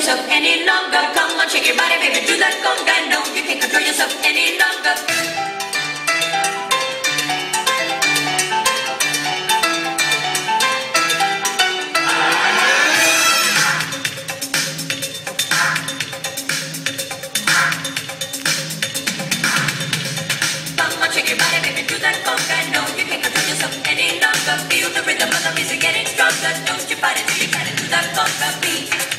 yourself any longer. Come on, shake your body, baby, do that conga. No, you can't control yourself any longer. Come on, shake your body, baby, do that conga. No, you can't control yourself any longer. Feel the rhythm of the music getting stronger. Don't you fight it till you try to do that conga beat.